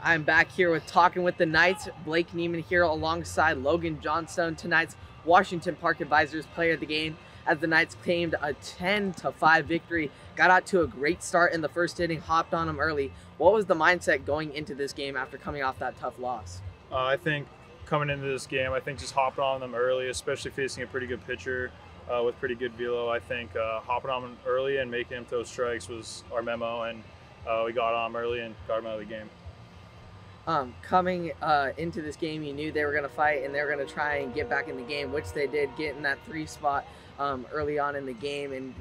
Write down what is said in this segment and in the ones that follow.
I'm back here with Talking with the Knights. Blake Neiman here alongside Logan Johnstone, tonight's Washington Park Advisors player of the game as the Knights claimed a 10 to 5 victory. Got out to a great start in the first inning, hopped on them early. What was the mindset going into this game after coming off that tough loss? Uh, I think coming into this game, I think just hopping on them early, especially facing a pretty good pitcher uh, with pretty good velo. I think uh, hopping on them early and making him throw strikes was our memo, and uh, we got on them early and got him out of the game um, coming uh, into this game, you knew they were going to fight and they were going to try and get back in the game, which they did get in that three spot um, early on in the game and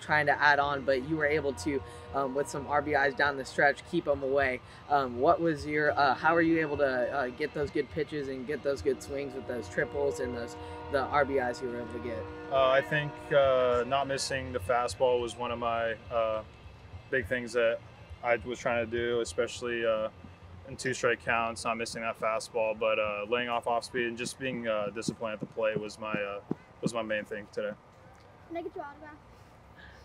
trying to add on, but you were able to, um, with some RBIs down the stretch, keep them away. Um, what was your, uh, how are you able to uh, get those good pitches and get those good swings with those triples and those the RBIs you were able to get? Uh, I think uh, not missing the fastball was one of my uh, big things that I was trying to do, especially and two strike counts, not missing that fastball, but uh, laying off off speed and just being uh, disciplined at the plate was my uh, was my main thing today. Can I get your autograph?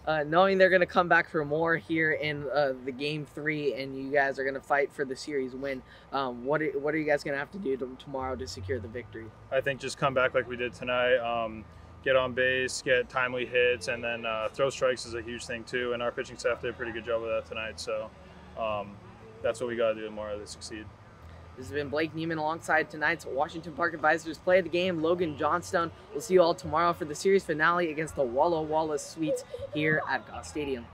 Uh, knowing they're going to come back for more here in uh, the game three, and you guys are going to fight for the series win. Um, what are, what are you guys going to have to do to, tomorrow to secure the victory? I think just come back like we did tonight. Um, get on base, get timely hits, and then uh, throw strikes is a huge thing too. And our pitching staff did a pretty good job of that tonight. So. Um, that's what we got to do tomorrow to succeed. This has been Blake Neiman alongside tonight's Washington Park Advisors play of the game, Logan Johnstone. We'll see you all tomorrow for the series finale against the Walla Walla Sweets here at Goss Stadium.